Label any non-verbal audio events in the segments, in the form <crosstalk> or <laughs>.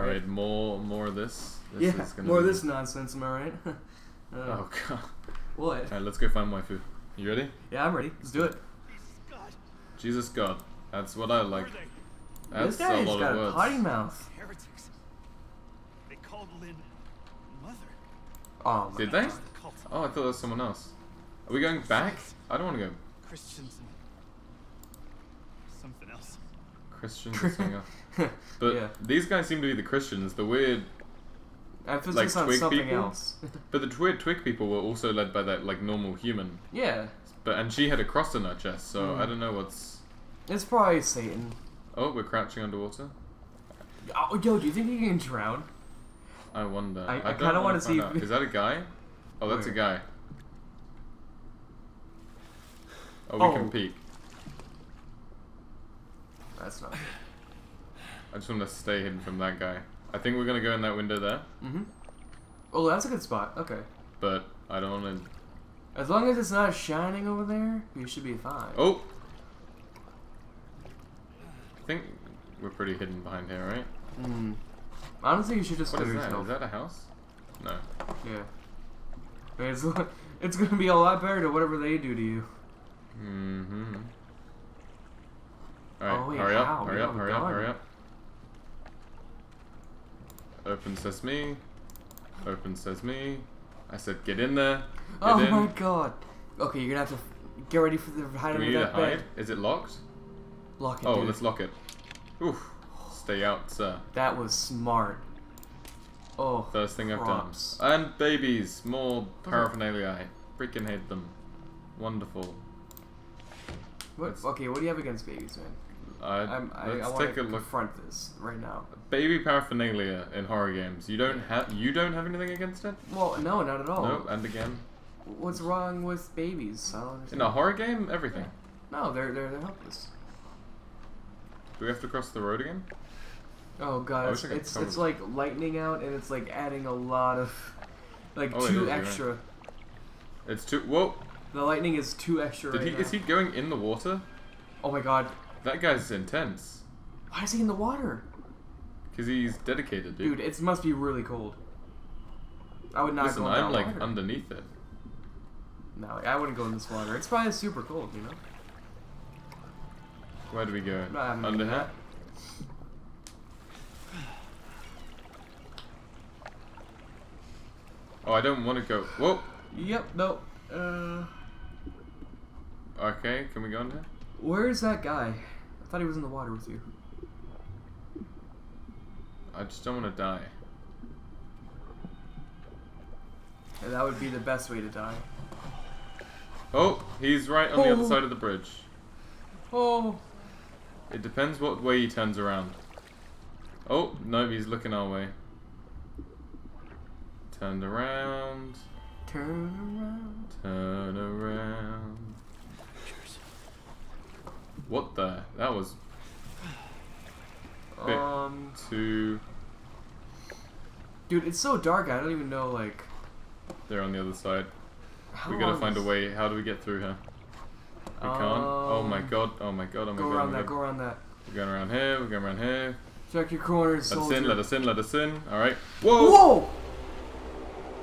All right, more more of this. this yeah, is gonna more of be- this nonsense. Am I right? <laughs> uh, Oh god. What? All right, let's go find my food. You ready? Yeah, I'm ready. Let's do it. God, Jesus God. That's what I like. That's this guy's a lot got of a words. potty mouth. Heretics. They called Lynn mother. Oh my Did they? God. The. Oh, I thought that was someone else. Are we going back? I don't want to go. Christians and something else. Something else. <laughs> But yeah, these guys seem to be the Christians. The weird, emphasis like on twig something people? else. <laughs> but the weird twig people were also led by that like normal human. yeah, But and she had a cross in her chest, so Hmm. I don't know what's. it's probably Satan. Oh, we're crouching underwater. Oh, yo, do you think he can drown? I wonder. I- I don't kinda wanna wanna see- out. Is that a guy? Oh, that's a guy. Oh, we Oh. can peek. That's not. I just want to stay hidden from that guy. I think we're gonna go in that window there, Mm-hmm. Oh, that's a good spot. Okay. but I don't want to. As long as it's not shining over there, you should be fine. Oh. I think we're pretty hidden behind here, right? Hmm. Honestly, you should just What go is that? yourself. Is that a house? No. Yeah. It's, <laughs> it's gonna be a lot better to whatever they do to you. Mm-hmm. Alright, Oh, hurry how? up, We hurry up, hurry up, hurry up. Open sesame. Open sesame. I said get in there. Get Oh in. my god. Okay, you're gonna have to get ready for the hide Do we under need to that hide? bed. Is it locked? Lock it, Oh, dude. let's lock it. Oof. Stay out, sir. That was smart. Oh. First thing I've done. And babies. More paraphernalia. I freaking hate them. Wonderful. What, okay, what do you have against babies, man? I, I'm, I, let's I take a look. confront this right now. Baby paraphernalia in horror games. You don't have you don't have anything against it? Well, no, not at all. No, and again. What's wrong with babies? I don't understand. In a horror game, everything. No, they're they're they're helpless. Do we have to cross the road again? Oh god, it's wish I could it's, it's like lightning out, and it's like adding a lot of like Oh, it is, two right. extra. It's too. Whoa! The lightning is two extra. Did right he? now. Is he going in the water? Oh my god, That guy's intense. why is he in the water, Cause he's dedicated, dude. dude? It must be really cold. I would not Listen, go in I'm like water. underneath it. no, I wouldn't go in this water. It's probably super cold, you know. Where do we go? Under here? Oh, I don't want to go. Whoa. Yep. No. Uh, Okay, can we go under? here? Where is that guy? I thought he was in the water with you. I just don't want to die. Yeah, that would be the best way to die. Oh, he's right on the other Oh. side of the bridge. Oh. It depends what way he turns around. Oh, no, he's looking our way. Turned around. Turn around. Turn around. What the? That was Um, too. dude, it's so dark. I don't even know like. They're on the other side. How We gotta find a way. How do we get through here? We can't. Oh my Um, god. Oh my god. Oh my Go god. around oh that. god. Go around that. We're going around here. We're going around here. Check your corners, Let us in. Let us in. Let us in. All right. Whoa. Whoa!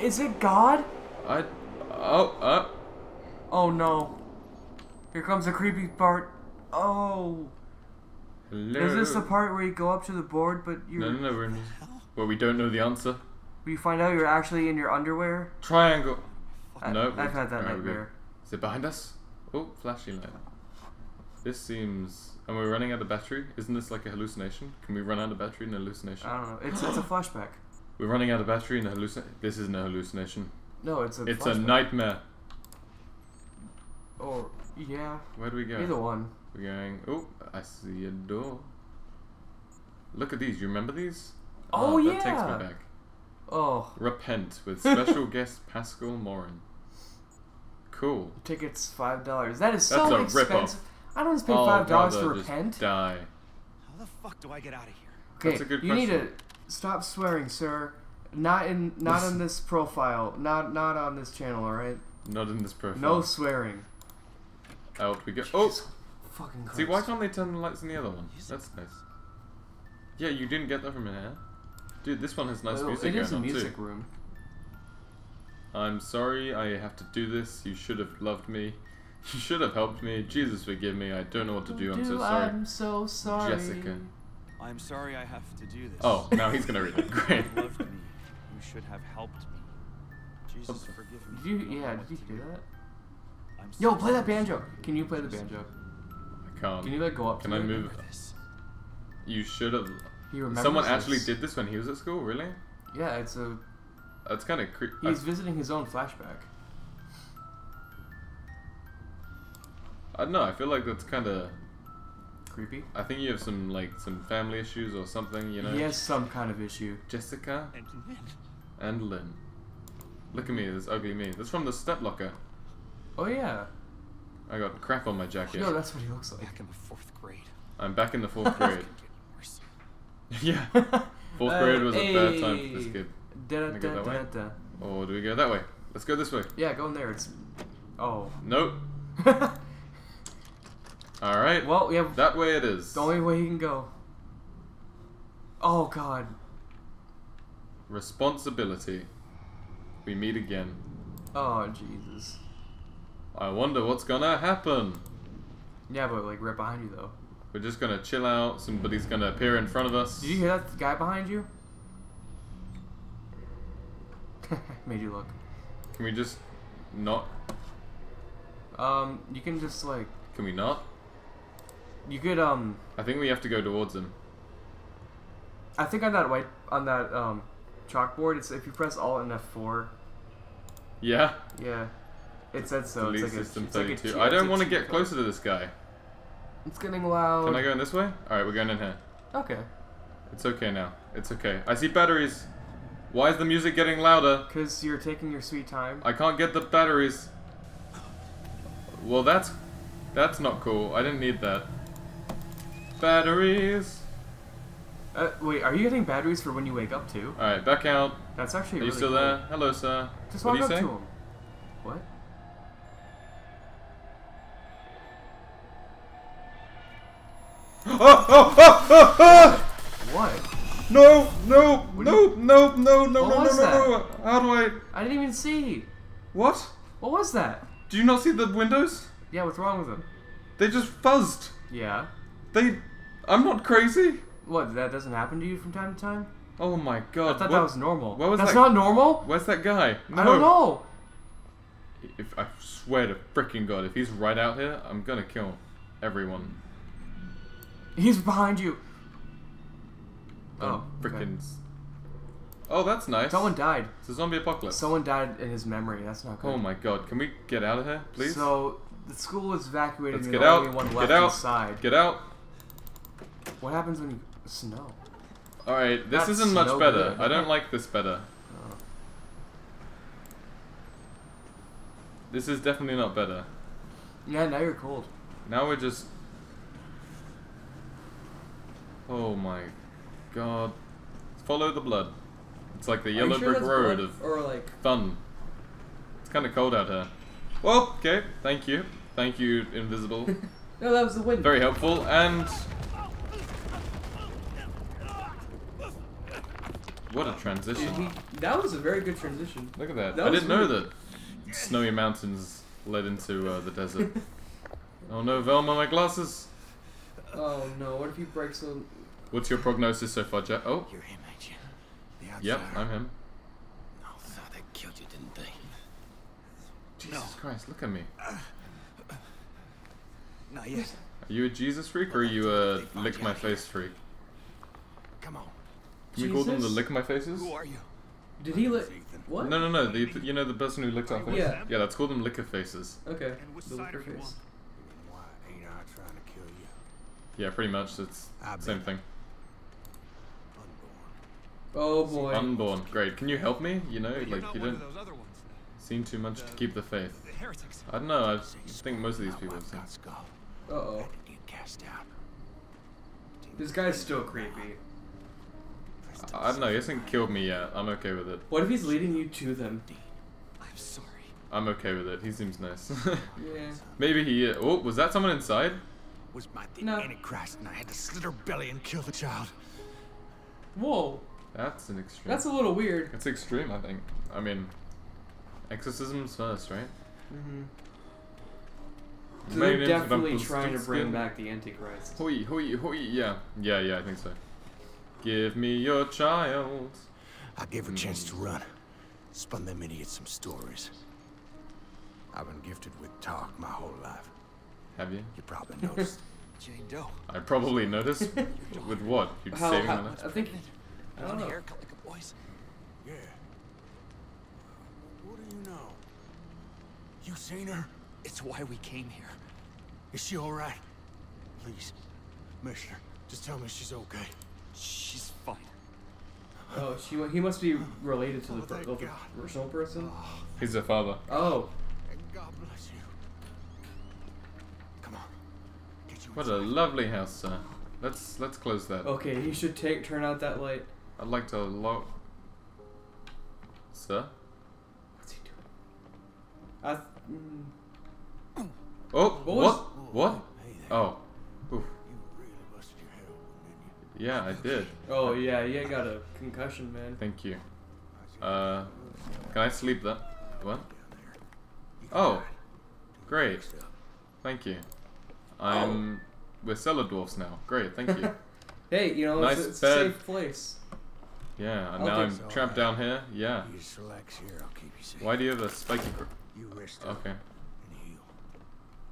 Is it God? I. Oh. Uh. Oh no. Here comes the creepy part. Oh. Hello. Is this the part where you go up to the board, but you're... No, no, no. We're in. Well, we don't know the answer. you find out you're actually in your underwear? Triangle. I, No, I've we- had that we're nightmare. Is it behind us? Oh, flashing light. This seems. And we're running out of battery. Isn't this like a hallucination? Can we run out of battery in a hallucination? I don't know. It's it's a flashback. We're running out of battery in a hallucination. This isn't a hallucination. No, it's a. It's a nightmare. Or yeah, Where do we go? either one. We're going. Oh, I see a door. Look at these. You remember these? Oh, oh that takes me back. Oh, Repent with <laughs> special guest Pascal Morin. Cool. tickets five dollars. That is That's so a rip-off. expensive. I don't want to pay Oh, five dollars to brother, just repent. Die. How the fuck do I get out of here? Okay, That's a good you need to stop swearing, sir. Not in, not Listen. on this profile. Not, not on this channel. All right. Not in this profile. No swearing. Out we go. Oh, Fucking Christ. see, why can't they turn the lights in the other one? That's nice. Yeah, you didn't get that from here. Dude, this one has nice Well, music it is a going on music too. room. I'm sorry I have to do this. You should have loved me. <laughs> You should have helped me. Jesus forgive me. I don't know what to do. I'm so sorry. I'm so sorry. Jessica. I'm sorry I have to do this. Oh, now he's gonna read it. <laughs> Great. You loved me. You should have helped me. Jesus, Okay. forgive me. Did you? I don't know Yeah. Did you hear do. that? I'm Yo, play that banjo. Can you play the banjo? I can't. Can you like go up? Can to I move? This. You should have. He remembers Someone this. actually did this when he was at school. Really? Yeah, it's a. That's kind of creepy. He's visiting his own flashback. I don't know. I feel like that's kind of. Creepy. I think you have some like some family issues or something. You know. He has some kind of issue. Jessica And Lynn. and Lynn. Look at me, this ugly me. That's from the step locker. Oh yeah. I got crap on my jacket. No, that's what he looks like. Back in the fourth grade. I'm back in the fourth <laughs> grade. Yeah. <laughs> Fourth Uh, grade was a bad time for this hey. kid. Da, Wanna go da, that da, way? da. Or do we go that way? Let's go this way. Yeah, go in there. It's. Oh. Nope. <laughs> Alright. well, yeah. That way it is. The only way he can go. Oh God. Responsibility. We meet again. Oh Jesus. I wonder what's gonna happen. Yeah, but like right behind you though. We're just gonna chill out. Somebody's gonna appear in front of us. Did you hear that guy behind you? <laughs> Made you look. Can we just not? Um, you can just like Can we not? you could um. I think we have to go towards him. I think on that white on that um chalkboard, it's if you press Alt and F4. Yeah. Yeah. It said so. Delete it's like system a, it's like a 32. I don't want to get closer to this guy. It's getting loud. Can I go in this way? Alright, we're going in here. Okay. It's okay now. It's okay. I see batteries. Why is the music getting louder? Cause you're taking your sweet time. I can't get the batteries. Well, that's that's not cool. I didn't need that. Batteries. Uh, wait, are you getting batteries for when you wake up too? All right, back out. That's actually Are you still cool. there? Hello, sir. Just what walk up you say? to him. Oh, oh, oh, oh, oh! What? No, no, no, no, no, no, no, no, no, no. How do I? I didn't even see. What? What was that? Do you not see the windows? Yeah, what's wrong with him? They just fuzzed. Yeah. They. I'm not crazy. What? That doesn't happen to you from time to time? Oh my god. I thought what- that was normal. what was That's that- not normal. Where's that guy? I don't oh. know. If I swear to freaking god, if he's right out here, I'm gonna kill everyone. He's behind you. Oh, oh okay. freaking. s Oh, that's nice. Someone died. It's a zombie apocalypse. Someone died in his memory. That's not good. Oh my god, can we get out of here, please? So the school is evacuated. Let's get out. Get out. inside. Get out. What happens when you snow? Alright, this That's isn't much better. good. I don't like this better. Oh. This is definitely not better. Yeah, now you're cold. Now we're just. Oh my god. Follow the blood. It's like the yellow brick road of or like? fun. It's kind of cold out here. Well, okay, thank you. Thank you, Invisible. <laughs> No, that was the wind. Very helpful, and. What a transition. that was a very good transition. Look at that. That I didn't know that snowy mountains led into uh, the desert. <laughs> oh no, Velma, my glasses! Oh no! What if he breaks some? What's your prognosis so far, Jack? Oh, You're him, ain't you? The yep. I'm him. No, thought they killed you, didn't they? Jesus Christ, look at me. Not yet. Are you a Jesus freak or are you a lick my face freak? Come on. Can we call them the lick my faces? Who are you? Did he lick? What? No, no, no. The, you know the person who licked our face? Yeah. Yeah, let's call them licker faces. Okay. The side liquor are face. on? Why ain't I trying to kill you? Yeah, pretty much. It's I same thing. Unborn. Oh boy. Unborn. Great. Can you help me? You know, like you don't of those other ones. seem too much to keep the faith. The. I don't know. I think most of these people. I've seem- got skull. Uh oh. Had get cast out. This guy's still creepy. I don't know. He hasn't killed me yet. I'm okay with it. What if he's leading you to them? I'm sorry. I'm okay with it. He seems nice. <laughs> Yeah. Maybe he. Oh, was that someone inside? Was my the No. Antichrist and I had to slit her belly and kill the child. Whoa. That's an extreme. That's a little weird. It's extreme, I think. I mean, exorcisms first, right? Mm-hmm. So Main they're definitely examples, trying to skin- bring back the Antichrist. Hoi, hoi, hoi. Yeah, yeah, yeah. I think so. Give me your child. I gave her a chance to run. Spun them idiots some stories. I've been gifted with talk my whole life. Have you? You probably noticed. Jane <laughs> Doe. I probably noticed. With what? You How, saving how, my life? I think. I don't Blonde oh. know. hair, cut like a boy's. yeah. What do you know? You seen her? It's why we came here. Is she all right? Please, Mister, just tell me she's okay. She's fine. Oh, she. He must be related to the, Oh, per- thank the original person. Oh. He's her father. Oh, And God bless you. Come on. Get you What a lovely house, sir. Let's let's close that. okay. He should take turn out that light. I'd like to lock. Sir. What's he doing? I. Mm, Oh, What what? was- What? Hey. Oh, Oof. You really busted your head open, didn't you? yeah, I did. oh yeah, yeah. Got a concussion, man. Thank you. Uh, can I sleep that? What? There. Oh, great. Thank you. I'm. We're cellar dwarfs now. Great, thank you. <laughs> Hey, you know Nice it's, it's a safe place. Yeah, and I'll now do I'm so. trapped down here. Yeah. You just relax here, I'll keep you safe. Why do you have a spiky? Cr- You rest okay, and heal.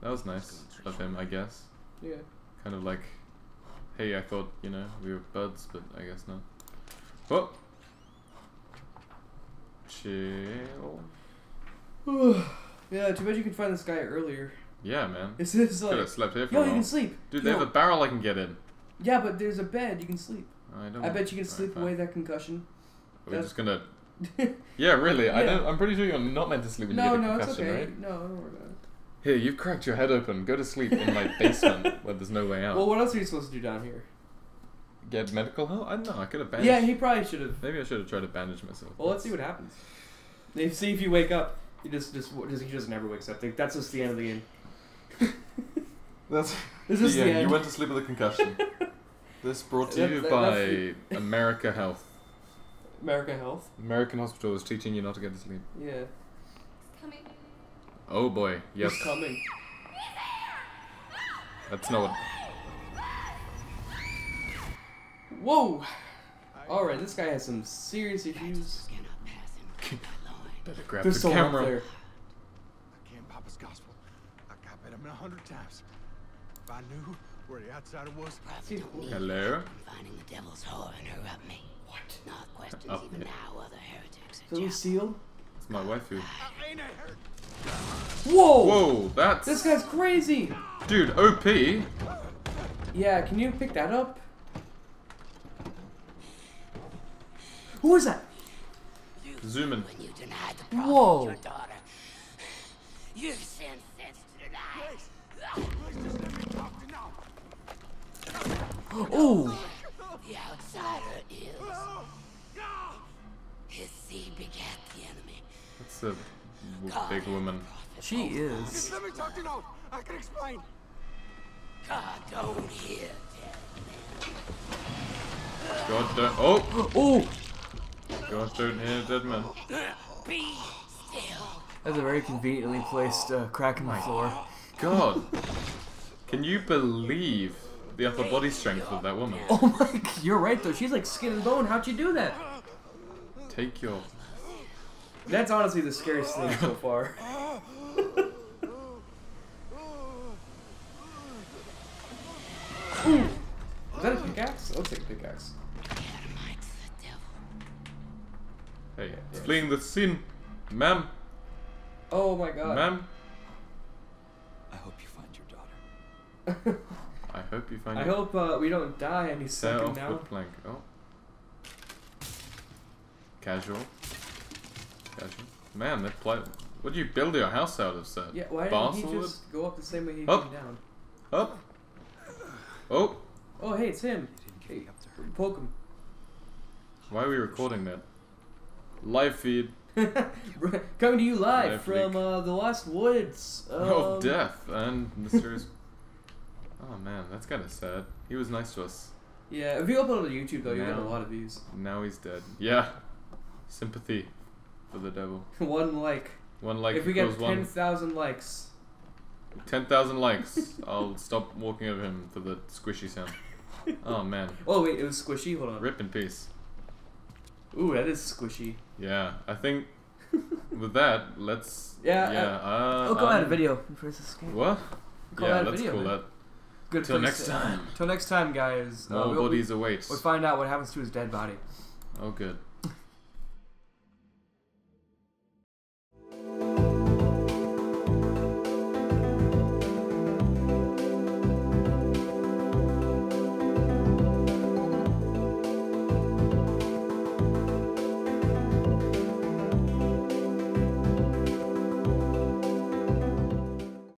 that was nice of him, I guess. Yeah. Kind of like, hey, I thought you know we were buds, but I guess not. Oh. Chill. <sighs> yeah. Too bad you could find this guy earlier. Yeah, man. <laughs> This is Could like. have slept here for Yo, a you can sleep. Dude, they have a barrel I can get in. Yeah, but there's a bed. You can sleep. I don't. I bet you can sleep away that concussion. We're That's- just gonna. <laughs> Yeah, really. I don't. I'm pretty sure you're not meant to sleep when no, you get a no, it's concussion, okay. right? No, don't worry about it. Here, you've cracked your head open. Go to sleep in my <laughs> basement where there's no way out. Well, what else are you supposed to do down here? Get medical help? I don't know. I could have bandaged. Yeah, he probably should have. Maybe I should have tried to bandage myself. Well, let's see what happens. If, see if you wake up. He just, just, just, he just never wakes up. Like, That's just the end of the game. <laughs> That's. This is yeah, the you went to sleep with a concussion. This brought to you that- by that's America Health. America Health. American Hospital is teaching you not to get to sleep. Yeah. It's coming. Oh boy, yes. He's coming. That's not what. Whoa! Alright, this guy has some serious issues. <laughs> Better grab There's the someone camera. up there. I can't Papa's gospel. I got bet him a hundred times. If I knew where the outsider was, See, Hello. Finding the devil's whore and her up me. What? Not questions Up even me. now other heretics So are we sealed? It's my waifu. Uh, I ain't a hurt. Whoa! Whoa, that's This guy's crazy! dude. OP. Yeah, can you pick that up? Who is that? Zoom in. When you denied the prophet Whoa. your daughter, you sent sense to deny. Please just let me talk to now. Oh! The outsider is. His seed begat the enemy. That's a w- big woman. She is. Just let me talk to now. I can explain. God don't hear dead. God don't. Oh, Oh! God don't hear dead man. Be still. That's a very conveniently placed uh, crack in the floor. God, can you believe the upper body strength of that woman? Oh my, <laughs> g- you're right though. She's like skin and bone. How'd you do that? Take your. That's honestly the scariest thing so <laughs> far. Ooh. Is that a pickaxe? It looks like a pickaxe. Adamite's the devil. Hey, it's fleeing the scene, ma'am, Oh my god. ma'am. I hope you find your daughter. <laughs> I hope you find. I it. hope uh, we don't die any Set second off now. the plank. Oh. Casual. Casual. Man, that pla What do you build your house out of, sir? Yeah, why didn't Balsa he wood? just go up the same way he Up. came down? Up. Oh, Oh, hey, it's him. You didn't give Hey, up to poke him. why are we recording that? Live feed <laughs> Coming to you live Live from uh, the Lost Woods. Um, of death and mysterious. Oh man, that's kind of sad. He was nice to us. Yeah, if you upload it to YouTube though, you get a lot of views. Now he's dead. Yeah. Sympathy for the devil. <laughs> one like. One like if we get equals one. ten thousand likes, 10,000 likes. <laughs> I'll stop walking over him for the squishy sound. <laughs> Oh man. oh wait, it was squishy. Hold on. Rip in peace. Ooh, that is squishy. Yeah, I think with that, let's. Yeah, Yeah. Uh, Oh, go ahead, um, video. First escape. What? Call yeah, that a let's video, call man. that. Good. Till next time. Till next time, guys. Uh, More we'll, bodies await. we'll find out what happens to his dead body. Oh, good.